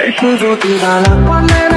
Ey, tu zo ti da la panera